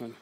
Ano.